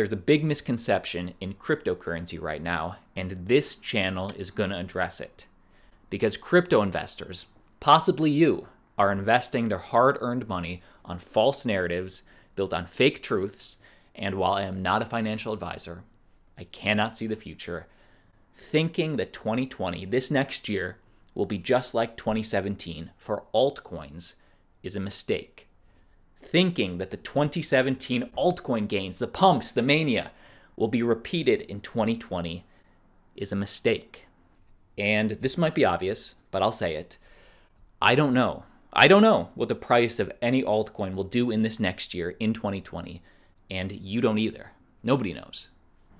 There's a big misconception in cryptocurrency right now, and this channel is going to address it. Because crypto investors, possibly you, are investing their hard earned money on false narratives built on fake truths, and while I am not a financial advisor, I cannot see the future. Thinking that 2020, this next year, will be just like 2017 for altcoins is a mistake. Thinking that the 2017 altcoin gains, the pumps, the mania, will be repeated in 2020 is a mistake. And this might be obvious, but I'll say it. I don't know. I don't know what the price of any altcoin will do in this next year in 2020, and you don't either. Nobody knows.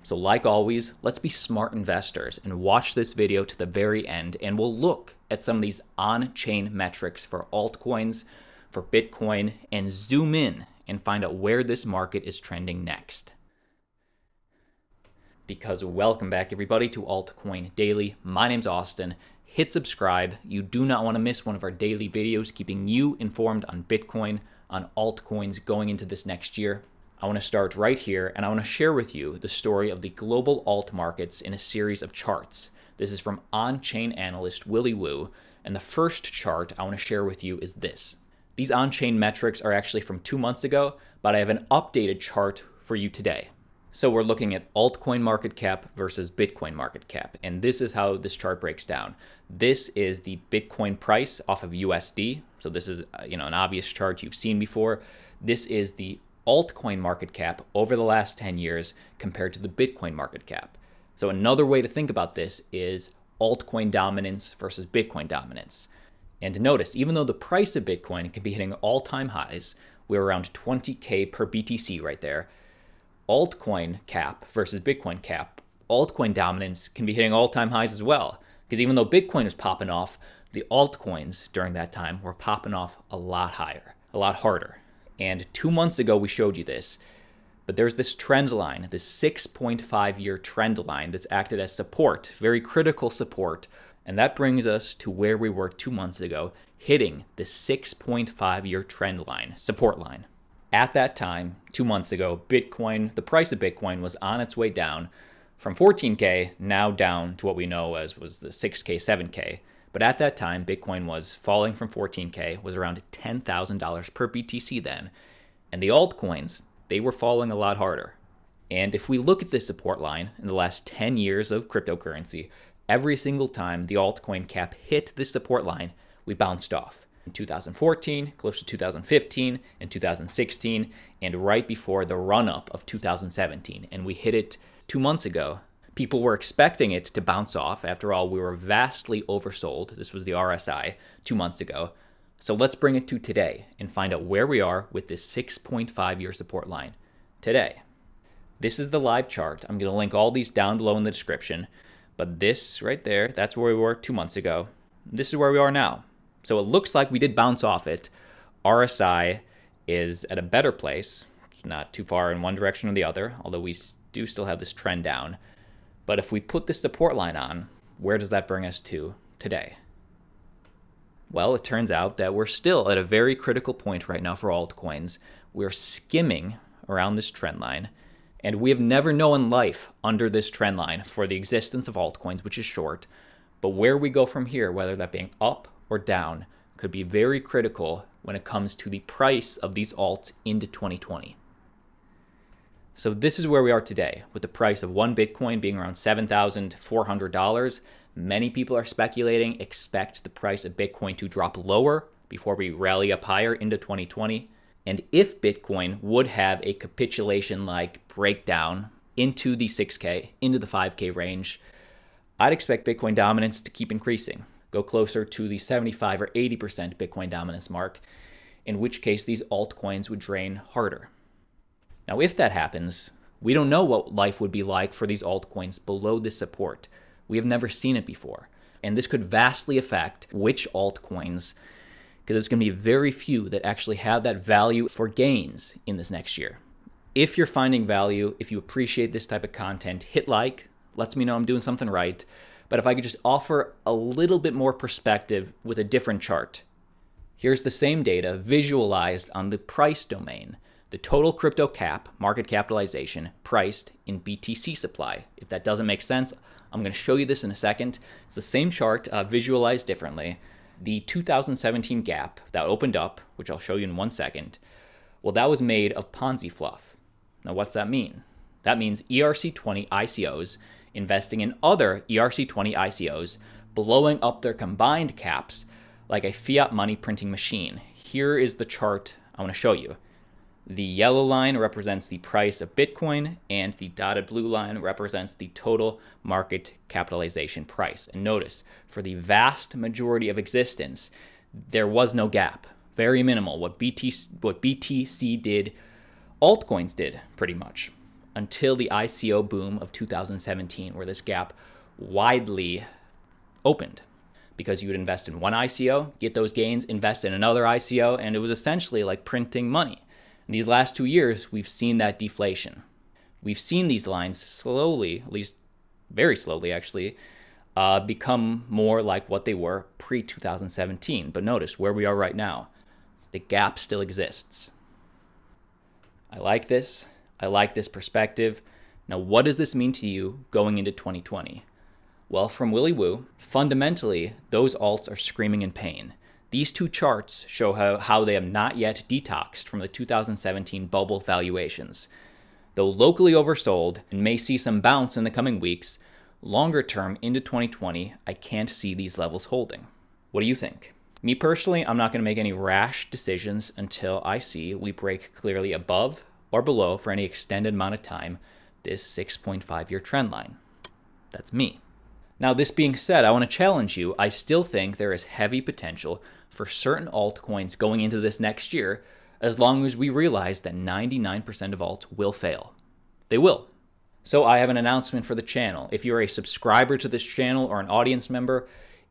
So, like always, let's be smart investors and watch this video to the very end, and we'll look at some of these on chain metrics for altcoins, for Bitcoin, and zoom in and find out where this market is trending next. Because welcome back, everybody, to Altcoin Daily. My name's Austin. Hit subscribe. You do not want to miss one of our daily videos keeping you informed on Bitcoin, on altcoins going into this next year. I want to start right here and I want to share with you the story of the global alt markets in a series of charts. This is from on chain analyst Willy Woo, and the first chart I want to share with you is this. These on chain metrics are actually from two months ago, but I have an updated chart for you today. So we're looking at altcoin market cap versus Bitcoin market cap. And this is how this chart breaks down. This is the Bitcoin price off of USD. So this is uh, you know an obvious chart you've seen before. This is the altcoin market cap over the last 10 years compared to the Bitcoin market cap. So, another way to think about this is altcoin dominance versus Bitcoin dominance. And notice, even though the price of Bitcoin can be hitting all time highs, we're around 20K per BTC right there. Altcoin cap versus Bitcoin cap, altcoin dominance can be hitting all time highs as well. Because even though Bitcoin was popping off, the altcoins during that time were popping off a lot higher, a lot harder. And two months ago, we showed you this. But there's this trend line, this 6.5 year trend line that's acted as support, very critical support. And that brings us to where we were two months ago, hitting the 6.5 year trend line, support line. At that time, two months ago, Bitcoin, the price of Bitcoin was on its way down from 14K, now down to what we know as was the 6K, 7K. But at that time, Bitcoin was falling from 14K, was around $10,000 per BTC then. And the altcoins, they were falling a lot harder. And if we look at this support line in the last 10 years of cryptocurrency, every single time the altcoin cap hit this support line, we bounced off. In 2014, close to 2015, and 2016, and right before the run up of 2017. And we hit it two months ago People were expecting it to bounce off. After all, we were vastly oversold. This was the RSI two months ago. So let's bring it to today and find out where we are with this 6.5 year support line today. This is the live chart. I'm going to link all these down below in the description. But this right there, that's where we were two months ago. This is where we are now. So it looks like we did bounce off it. RSI is at a better place, not too far in one direction or the other, although we do still have this trend down. But if we put the support line on, where does that bring us to today? Well, it turns out that we're still at a very critical point right now for altcoins. We're skimming around this trend line, and we have never known life under this trend line for the existence of altcoins, which is short. But where we go from here, whether that being up or down, could be very critical when it comes to the price of these alts into 2020. So this is where we are today, with the price of one Bitcoin being around $7,400. Many people are speculating, expect the price of Bitcoin to drop lower before we rally up higher into 2020. And if Bitcoin would have a capitulation like breakdown into the 6K, into the 5K range, I'd expect Bitcoin dominance to keep increasing, go closer to the 75 or 80% Bitcoin dominance mark, in which case these altcoins would drain harder. Now, if that happens, we don't know what life would be like for these altcoins below this support. We have never seen it before. And this could vastly affect which altcoins, because there's going to be very few that actually have that value for gains in this next year. If you're finding value, if you appreciate this type of content, hit like, lets me know I'm doing something right. But if I could just offer a little bit more perspective with a different chart. Here's the same data visualized on the price domain. the total crypto cap, market capitalization, priced in BTC supply. If that doesn't make sense, I'm going to show you this in a second. It's the same chart, uh, visualized differently. The 2017 gap that opened up, which I'll show you in one second, well, that was made of Ponzi fluff. Now, what's that mean? That means ERC20 ICOs investing in other ERC20 ICOs, blowing up their combined caps like a fiat money printing machine. Here is the chart I want to show you. The yellow line represents the price of Bitcoin, and the dotted blue line represents the total market capitalization price. And notice, for the vast majority of existence, there was no gap. Very minimal. What, BTC, what BTC did, altcoins did pretty much, until the ICO boom of 2017, where this gap widely opened because you would invest in one ICO, get those gains, invest in another ICO, and it was essentially like printing money. In these last two years, we've seen that deflation. We've seen these lines slowly, at least very slowly actually, uh, become more like what they were pre 2017. But notice where we are right now. The gap still exists. I like this. I like this perspective. Now, what does this mean to you going into 2020? Well, from Willy Woo, fundamentally, those alts are screaming in pain. These two charts show how, how they have not yet detoxed from the 2017 bubble valuations. Though locally oversold and may see some bounce in the coming weeks, longer term into 2020, I can't see these levels holding. What do you think? Me personally, I'm not going to make any rash decisions until I see we break clearly above or below for any extended amount of time this 6.5 year trend line. That's me. Now, this being said, I want to challenge you. I still think there is heavy potential for certain altcoins going into this next year as long as we realize that 99% of alts will fail. They will. So, I have an announcement for the channel. If you're a subscriber to this channel or an audience member,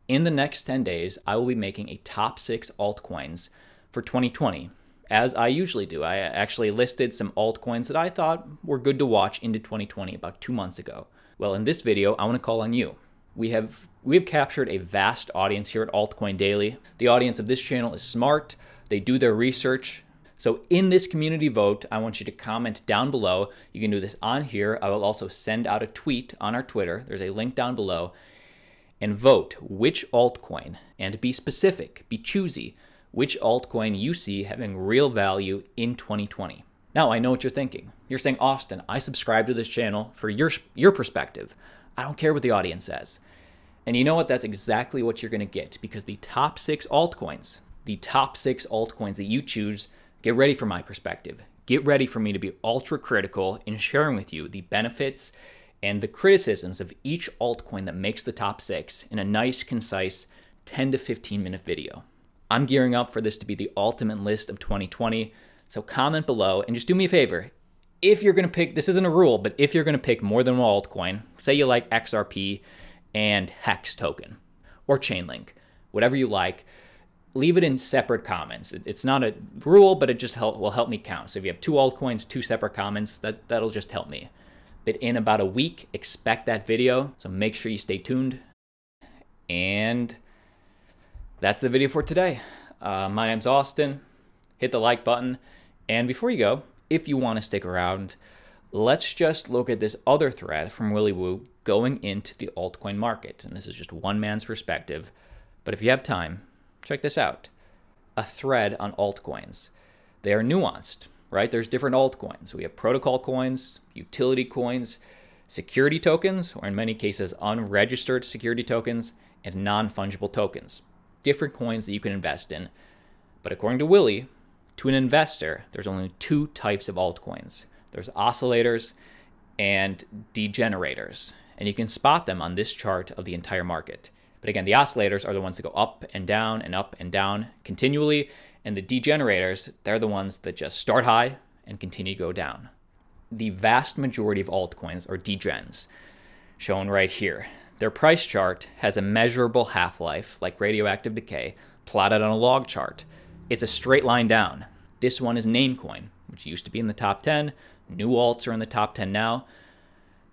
in the next 10 days, I will be making a top six altcoins for 2020, as I usually do. I actually listed some altcoins that I thought were good to watch into 2020 about two months ago. Well, in this video, I want to call on you we have we have captured a vast audience here at Altcoin Daily. The audience of this channel is smart. They do their research. So in this community vote, I want you to comment down below. You can do this on here. I will also send out a tweet on our Twitter. There's a link down below. And vote which altcoin and be specific, be choosy, which altcoin you see having real value in 2020. Now, I know what you're thinking. You're saying, Austin, I subscribe to this channel for your, your perspective. I don't care what the audience says. And you know what? That's exactly what you're going to get because the top six altcoins, the top six altcoins that you choose, get ready for my perspective. Get ready for me to be ultra critical in sharing with you the benefits and the criticisms of each altcoin that makes the top six in a nice, concise 10 to 15 minute video. I'm gearing up for this to be the ultimate list of 2020. So comment below and just do me a favor if you're going to pick, this isn't a rule, but if you're going to pick more than one altcoin, say you like XRP and Hex token or Chainlink, whatever you like, leave it in separate comments. It's not a rule, but it just help, will help me count. So if you have two altcoins, two separate comments, that, that'll just help me. But in about a week, expect that video. So make sure you stay tuned. And that's the video for today. Uh, my name's Austin. Hit the like button. And before you go, if you want to stick around, let's just look at this other thread from Willy Woo going into the altcoin market. And this is just one man's perspective. But if you have time, check this out. A thread on altcoins. They are nuanced, right? There's different altcoins. We have protocol coins, utility coins, security tokens, or in many cases, unregistered security tokens, and non fungible tokens. Different coins that you can invest in. But according to Willy, to an investor, there's only two types of altcoins there's oscillators and degenerators. And you can spot them on this chart of the entire market. But again, the oscillators are the ones that go up and down and up and down continually. And the degenerators, they're the ones that just start high and continue to go down. The vast majority of altcoins are degens, shown right here. Their price chart has a measurable half life, like radioactive decay, plotted on a log chart. It's a straight line down. This one is Namecoin, which used to be in the top 10. New alts are in the top 10 now.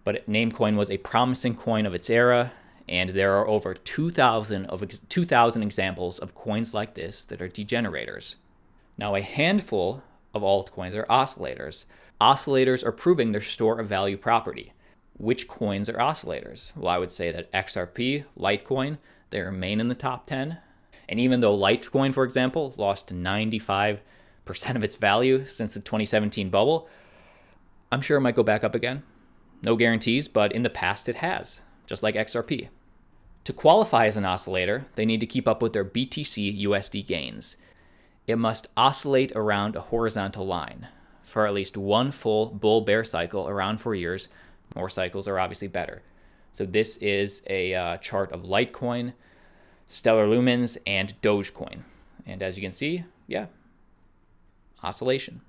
But Namecoin was a promising coin of its era, and there are over 2,000 of 2,000 examples of coins like this that are degenerators. Now, a handful of altcoins are oscillators. Oscillators are proving their store of value property. Which coins are oscillators? Well, I would say that XRP, Litecoin, they remain in the top 10. And even though Litecoin, for example, lost 95% of its value since the 2017 bubble, I'm sure it might go back up again. No guarantees, but in the past it has, just like XRP. To qualify as an oscillator, they need to keep up with their BTC USD gains. It must oscillate around a horizontal line for at least one full bull bear cycle around four years. More cycles are obviously better. So this is a uh, chart of Litecoin, Stellar Lumens, and Dogecoin. And as you can see, yeah, oscillation.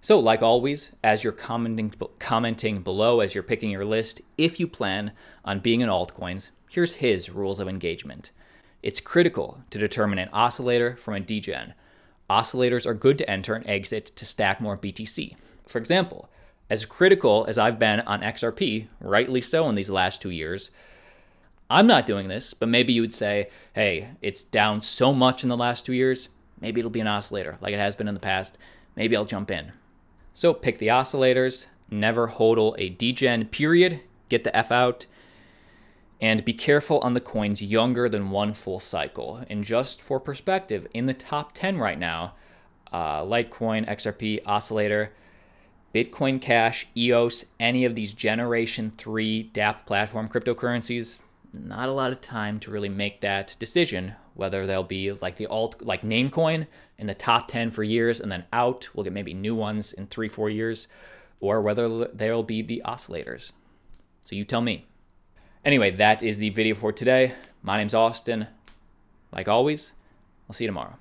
So, like always, as you're commenting, commenting below as you're picking your list, if you plan on being in altcoins, here's his rules of engagement. It's critical to determine an oscillator from a degen. Oscillators are good to enter and exit to stack more BTC. For example, as critical as I've been on XRP, rightly so in these last two years, I'm not doing this, but maybe you would say, hey, it's down so much in the last two years, maybe it'll be an oscillator like it has been in the past. Maybe I'll jump in. So pick the oscillators, never hodl a degen period, get the F out, and be careful on the coins younger than one full cycle. And just for perspective, in the top 10 right now, uh, Litecoin, XRP, Oscillator, Bitcoin Cash, EOS, any of these Generation 3 DApp platform cryptocurrencies, not a lot of time to really make that decision whether they'll be like the alt like Namecoin in the top 10 for years and then out. We'll get maybe new ones in 3 4 years or whether they'll be the oscillators. So you tell me. Anyway that is the video for today. My name's Austin. Like always I'll see you tomorrow